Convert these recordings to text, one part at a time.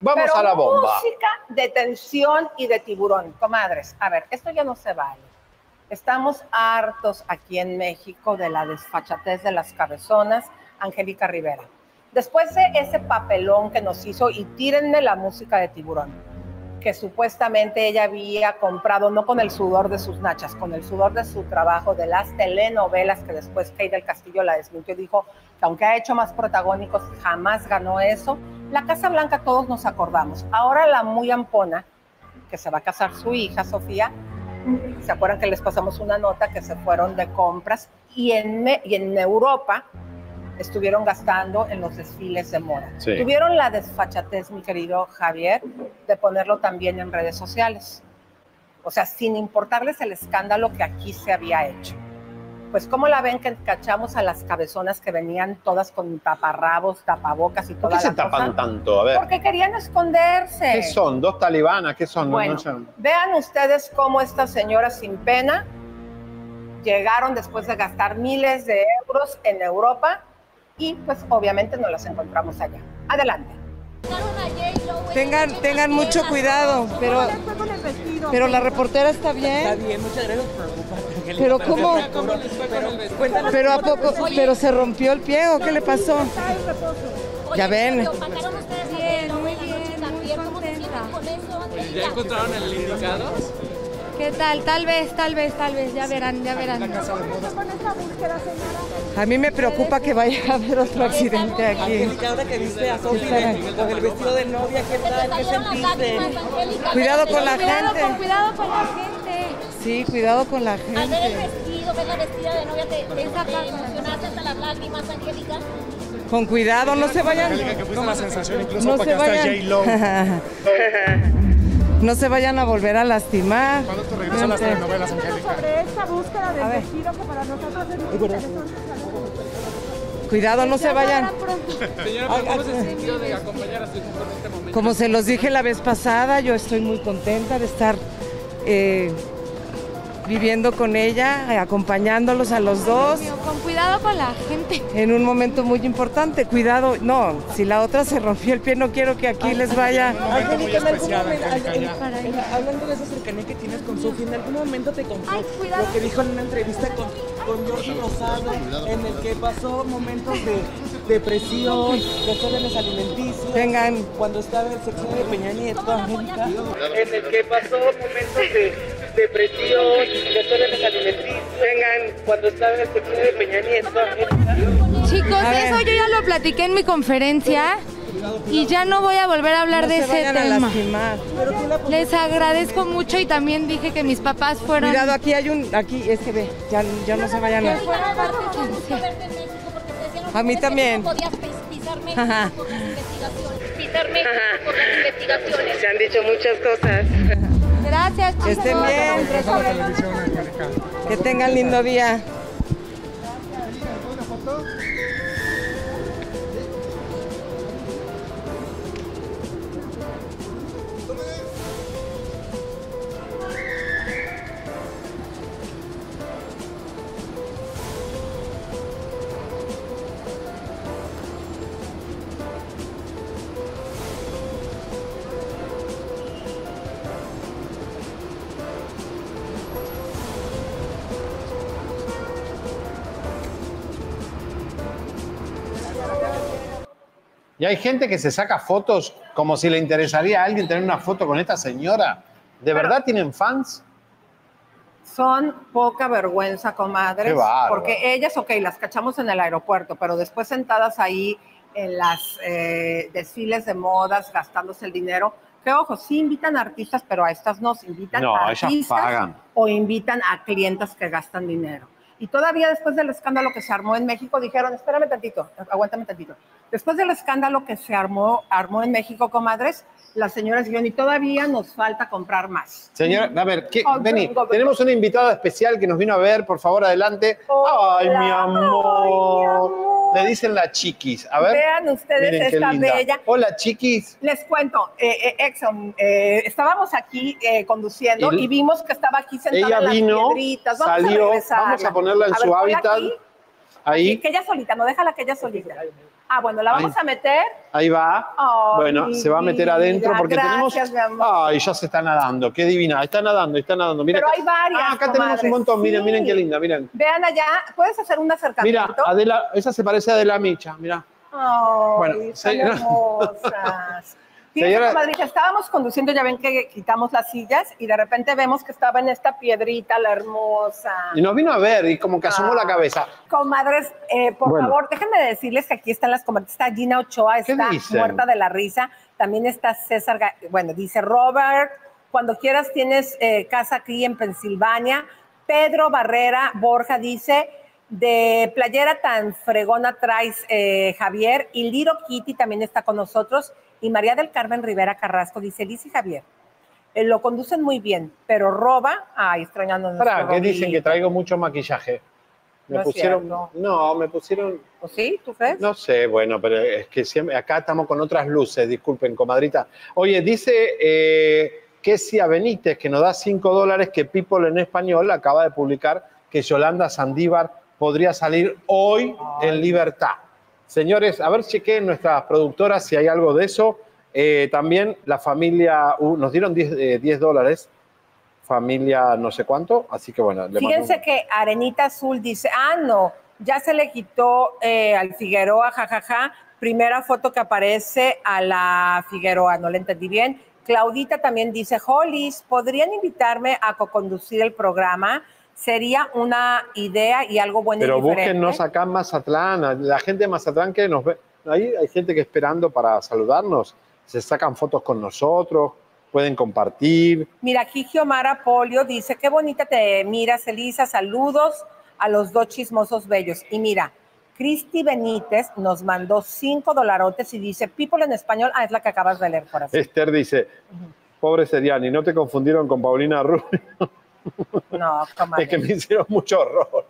Vamos Pero a la bomba. Música de tensión y de tiburón. Comadres, a ver, esto ya no se vale. Estamos hartos aquí en México de la desfachatez de las cabezonas, Angélica Rivera. Después de ese papelón que nos hizo, y tírenme la música de tiburón, que supuestamente ella había comprado, no con el sudor de sus nachas, con el sudor de su trabajo, de las telenovelas que después Kate del Castillo la desmintió y dijo que aunque ha hecho más protagónicos, jamás ganó eso. La Casa Blanca todos nos acordamos. Ahora la muy ampona, que se va a casar su hija, Sofía, ¿se acuerdan que les pasamos una nota que se fueron de compras? Y en, y en Europa estuvieron gastando en los desfiles de moda. Sí. Tuvieron la desfachatez, mi querido Javier, de ponerlo también en redes sociales. O sea, sin importarles el escándalo que aquí se había hecho. Pues, ¿cómo la ven que cachamos a las cabezonas que venían todas con taparrabos, tapabocas y ¿Por toda qué se cosa? tapan tanto? A ver. Porque querían esconderse. ¿Qué son? ¿Dos talibanas? ¿Qué son? No- Bueno, no vean ustedes cómo estas señoras sin pena llegaron después de gastar miles de euros en Europa y pues obviamente no las encontramos allá. Adelante. Tengan, tengan mucho cuidado, pero, pero la reportera está bien. Está bien, muchas gracias por Angélica. Pero cómo, Pero, a poco, pero se rompió el pie o qué le pasó? Ya ven. Bien, muy bien, muy contenta. ¿Ya encontraron el indicado? ¿Qué tal? Tal vez, tal vez, tal vez. Ya verán, ya verán. A mí me preocupa que vaya a haber otro accidente aquí. Angélica, ahora que viste a Sofi de- con el vestido de novia, ¿qué tal? ¿Qué sentiste? Cuidado con la gente. cuidado con la gente. Sí, cuidado con la Al ver el gente. vestido, ver la vestida de novia, te, te, emocionaste hasta las lágrimas, Angélica. Con cuidado, no se vayan. que fuiste la sensación incluso No para se que hasta. J-Lo. No se vayan a volver a lastimar. ¿Cuándo te regreso a las Gente. telenovelas, Angélica? A ver. Cuidado, no se vayan. Señora, ¿cómo se sintió de acompañar a su hijo en este momento? Como se los dije la vez pasada, yo estoy muy contenta de estar eh, viviendo con ella, eh, acompañándolos a los dos Con cuidado con la gente. en un momento muy importante. Cuidado, no, si la otra se rompió el pie, no quiero que aquí les vaya. Angélica, en algún momento, hablando de esa cercanía que tienes con Sofi, ¿en algún momento te contó Ay, cuidado. lo que dijo en una entrevista con, con Jordi Rosado, en el que pasó momentos de depresión, desórdenes alimenticios? Tengan. Cuando estaba en el sexo de Peña Nieto, Angélica. En el que pasó momentos de depresión, desórdenes alimenticios. Vengan, cuando estaba en el sexo de Peña Nieto. Chicos, eso yo ya lo platiqué en mi conferencia y ya no voy a volver a hablar No de se ese tema. Les agradezco mucho y también dije que mis papás fueron. Cuidado, aquí hay un, aquí, es que ve, ya, ya no se vayan a... los A mí también. No Ajá. por las investigaciones. Pisar México por las investigaciones. Se han dicho muchas cosas. Gracias, chicos. Que estén bien. Que tengan lindo día. Y hay gente que se saca fotos como si le interesaría a alguien tener una foto con esta señora. ¿De verdad tienen fans? Son poca vergüenza, comadres, Qué porque ellas, ok, las cachamos en el aeropuerto, pero después sentadas ahí en las eh, desfiles de modas, gastándose el dinero, que ojo, sí invitan a artistas, pero a estas no, se invitan No, a ellas artistas pagan. o invitan a clientes que gastan dinero. Y todavía después del escándalo que se armó en México, dijeron, espérame tantito, aguántame tantito. Después del escándalo que se armó, armó en México, comadres, las señoras dijeron, y todavía nos falta comprar más. Señora, a ver, ¿qué, vení, tenemos una invitada especial que nos vino a ver, por favor, adelante. Hola, ay, mi ay, mi amor. Le dicen la chiquis. A ver. Vean ustedes miren qué esta linda. bella. Hola, chiquis. Les cuento, eh, eh, Exxon, eh, estábamos aquí eh, conduciendo Y- y, vimos que estaba aquí sentada Ella en las vino, piedritas. Vamos a salió, regresarla. vamos a ponerla en su hábitat. aquí. Ahí. Que ella solita, no déjala que ella solita. Ah, bueno, la vamos a meter. Ahí va. Bueno, mi se va a meter adentro porque Gracias, mi tenemos. amor. Ay, ya se está nadando. Qué divina. Está nadando, está nadando. Mira Pero acá. hay varias, Ah, acá tenemos un montón. Miren, Sí. miren qué linda. Miren. Vean allá, ¿puedes hacer un acercamiento? Mira, Adela, esa se parece a Adela Micha. Mira. Ay, Bueno, hermosas. Señora- comadrita, estábamos conduciendo, ya ven que quitamos las sillas y de repente vemos que estaba en esta piedrita la hermosa. Y nos vino a ver y como que asomó Ah. la cabeza. Comadres, eh, por Bueno. favor, déjenme decirles que aquí están las comadres. Está Gina Ochoa, ¿Qué está muerta de la risa. También está César, bueno, dice Robert, cuando quieras tienes eh, casa aquí en Pensilvania. Pedro Barrera Borja dice, de playera tan fregona traes eh, Javier. Y Liro Kitty también está con nosotros. Y María del Carmen Rivera Carrasco dice, Liz y Javier, eh, lo conducen muy bien, pero roba, ay, extrañando Para, que dicen que traigo mucho maquillaje. Me No pusieron. No, me pusieron. ¿O sí? ¿Tú crees? No sé, bueno, pero es que siempre, acá estamos con otras luces, disculpen, comadrita. Oye, dice eh, Kesia Benítez, que nos da 5 dólares, que People en español acaba de publicar que Yolanda Sandívar podría salir hoy en libertad. Señores, a ver, chequen nuestras productoras si hay algo de eso. Eh, también la familia, uh, nos dieron 10, eh, 10 dólares, familia no sé cuánto, así que bueno. le Fíjense mando- que Arenita Azul dice, ah, no, ya se le quitó eh, al Figueroa, jajaja. Primera foto que aparece a la Figueroa, no le entendí bien. Claudita también dice, Hollis, ¿podrían invitarme a co-conducir el programa? Sería una idea y algo bueno Pero y búsquennos acá en Mazatlán, la gente de Mazatlán que nos ve. Ahí hay gente que esperando para saludarnos, se sacan fotos con nosotros, pueden compartir. Mira, aquí Giomara Polio dice, qué bonita te miras, Elisa, saludos a los dos chismosos bellos. Y mira, Cristi Benítez nos mandó cinco dolarotes y dice, people en español, ah, es la que acabas de leer, corazón. Esther dice, pobre Seriani, no te confundieron con Paulina Rubio, No, comadre. es que me hicieron mucho horror.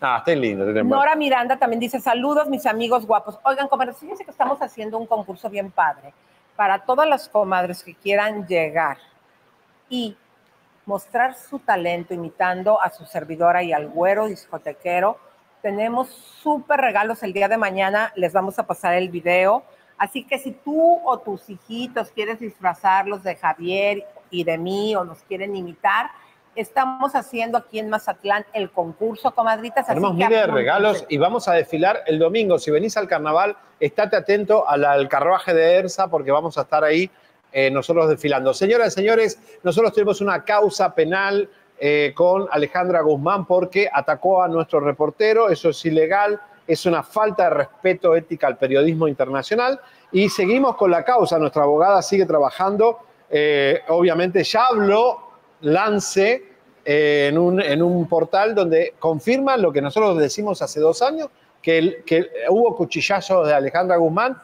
Ah, está lindo. Nora Miranda también dice, saludos mis amigos guapos. Oigan, comadres, fíjense que estamos haciendo un concurso bien padre para todas las comadres que quieran llegar y mostrar su talento imitando a su servidora y al güero discotequero. Tenemos súper regalos el día de mañana, les vamos a pasar el video. Así que si tú o tus hijitos quieres disfrazarlos de Javier y de mí o nos quieren imitar, estamos haciendo aquí en Mazatlán el concurso, comadritas. Tenemos miles de regalos y vamos a desfilar el domingo. Si venís al carnaval, estate atento al, al carruaje de ERSA porque vamos a estar ahí eh, nosotros desfilando. Señoras y señores, nosotros tenemos una causa penal eh, con Alejandra Guzmán porque atacó a nuestro reportero. Eso es ilegal, es una falta de respeto ética al periodismo internacional. Y seguimos con la causa. Nuestra abogada sigue trabajando. Eh, obviamente ya habló Lance eh, en, un, en un portal donde confirma lo que nosotros decimos hace dos años, que, el- que hubo cuchillazos de Alejandra Guzmán.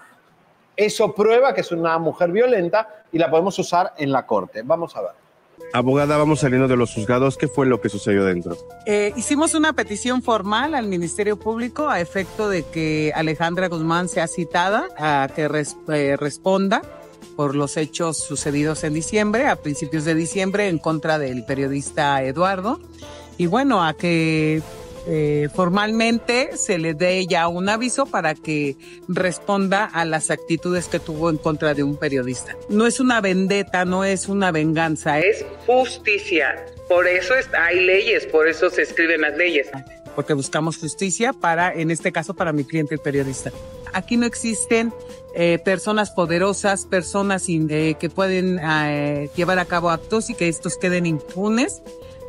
Eso prueba que es una mujer violenta y la podemos usar en la corte. Vamos a ver. Abogada, vamos saliendo de los juzgados. ¿Qué fue lo que sucedió dentro? Eh, hicimos una petición formal al Ministerio Público a efecto de que Alejandra Guzmán sea citada a que res- eh, responda por los hechos sucedidos en diciembre, a principios de diciembre, en contra del periodista Eduardo. Y bueno, a que eh, formalmente se le dé ya un aviso para que responda a las actitudes que tuvo en contra de un periodista. No es una vendetta, no es una venganza, es justicia. Por eso es- hay leyes, por eso se escriben las leyes. Porque buscamos justicia para, en este caso, para mi cliente el periodista. Aquí no existen eh, personas poderosas, personas sin- eh, que pueden eh, llevar a cabo actos y que estos queden impunes,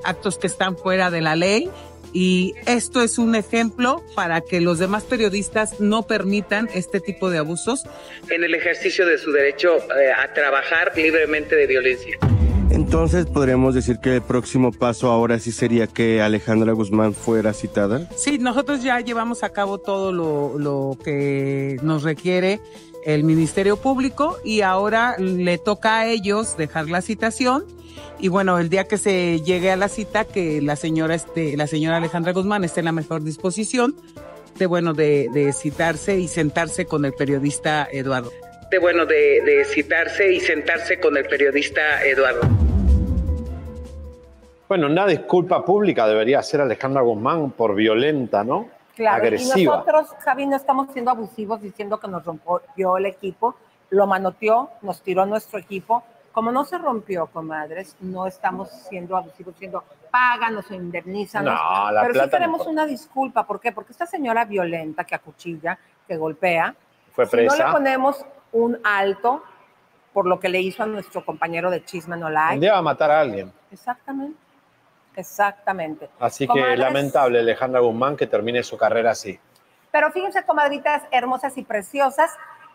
actos que están fuera de la ley. Y esto es un ejemplo para que los demás periodistas no permitan este tipo de abusos en el ejercicio de su derecho eh, a trabajar libremente de violencia. Entonces, podríamos decir que el próximo paso ahora sí sería que Alejandra Guzmán fuera citada. Sí, nosotros ya llevamos a cabo todo lo, que nos requiere el Ministerio Público y ahora le toca a ellos dejar la citación y bueno, el día que se llegue a la cita que la señora este, la señora Alejandra Guzmán esté en la mejor disposición de bueno de citarse y sentarse con el periodista Eduardo. De bueno de, de citarse y sentarse con el periodista Eduardo. Bueno, una disculpa pública debería ser Alejandra Guzmán por violenta, ¿no? Claro, y agresiva. nosotros, Javi, no estamos siendo abusivos diciendo que nos rompió el equipo, lo manoteó, nos tiró nuestro equipo. Como no se rompió, comadres, no estamos siendo abusivos, diciendo páganos o indemnízanos. No, la Pero plata sí no importa. una disculpa. ¿Por qué? Porque esta señora violenta que acuchilla, que golpea, Fue si no presa. le ponemos un alto por lo que le hizo a nuestro compañero de Chisme No Un Like. día va a matar a alguien. Exactamente. Exactamente. Así que lamentable, Alejandra Guzmán, que termine su carrera así. Pero fíjense, comadritas hermosas y preciosas,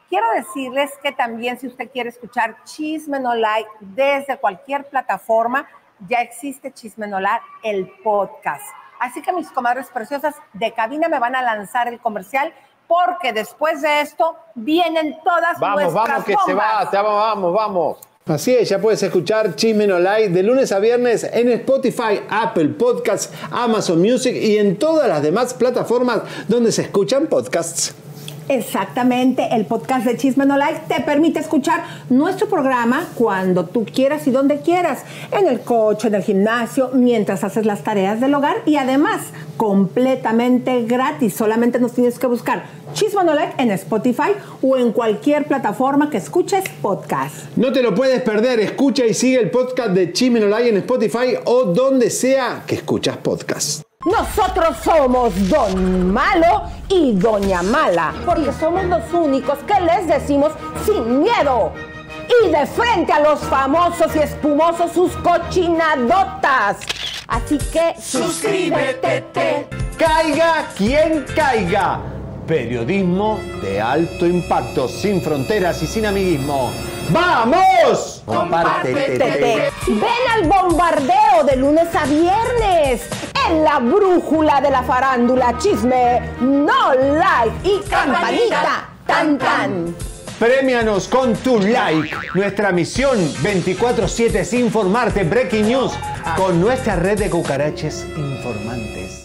quiero decirles que también si usted quiere escuchar Chisme No Like desde cualquier plataforma, ya existe Chisme No Like, el podcast. Así que mis comadres preciosas de cabina me van a lanzar el comercial porque después de esto vienen todas Vamos, nuestras vamos, que se va, te vamos, vamos, vamos. Así es, ya puedes escuchar Chisme No Like de lunes a viernes en Spotify, Apple Podcasts, Amazon Music y en todas las demás plataformas donde se escuchan podcasts. Exactamente, el podcast de Chisme No Like te permite escuchar nuestro programa cuando tú quieras y donde quieras, en el coche, en el gimnasio, mientras haces las tareas del hogar y además completamente gratis. Solamente nos tienes que buscar Chisme No Like en Spotify o en cualquier plataforma que escuches podcast. No te lo puedes perder, escucha y sigue el podcast de Chisme No Like en Spotify o donde sea que escuchas podcasts. Nosotros somos Don Malo y Doña Mala, porque somos los únicos que les decimos sin miedo y de frente a los famosos y espumosos sus cochinadotas. Así que suscríbete. Caiga quien caiga. Periodismo de alto impacto, sin fronteras y sin amiguismo. ¡Vamos! Compártete. Ven al bombardeo de lunes a viernes en la brújula de la farándula chisme, no like y campanita tan tan. Premianos con tu like. Nuestra misión 24-7 es informarte. Breaking News con nuestra red de cucaraches informantes.